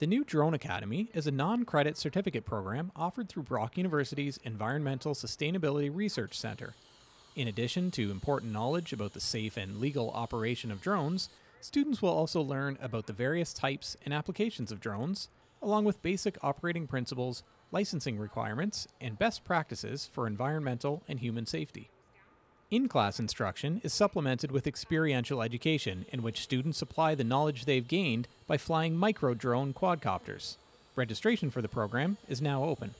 The new Drone Academy is a non credit certificate program offered through Brock University's Environmental Sustainability Research Center. In addition to important knowledge about the safe and legal operation of drones, students will also learn about the various types and applications of drones, along with basic operating principles, licensing requirements, and best practices for environmental and human safety. In class instruction is supplemented with experiential education, in which students apply the knowledge they've gained by flying micro drone quadcopters. Registration for the program is now open.